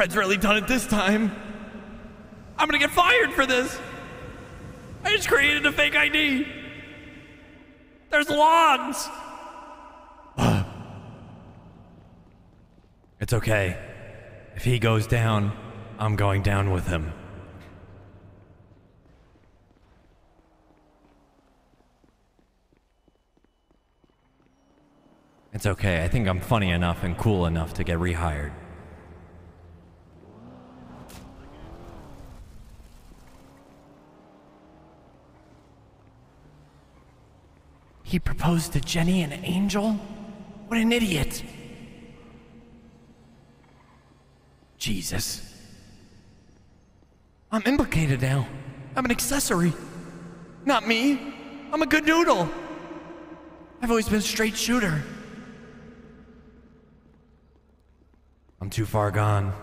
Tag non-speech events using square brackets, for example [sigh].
Pred's really done it this time. I'm gonna get fired for this. I just created a fake ID. There's logs. [sighs] it's okay. If he goes down, I'm going down with him. It's okay. I think I'm funny enough and cool enough to get rehired. He proposed to Jenny an Angel? What an idiot. Jesus. I'm implicated now. I'm an accessory. Not me. I'm a good noodle. I've always been a straight shooter. I'm too far gone.